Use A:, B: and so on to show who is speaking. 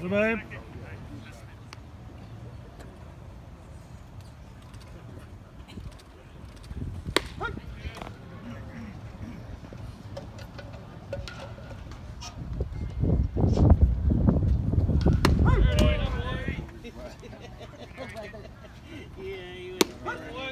A: Good, babe. yeah, you would.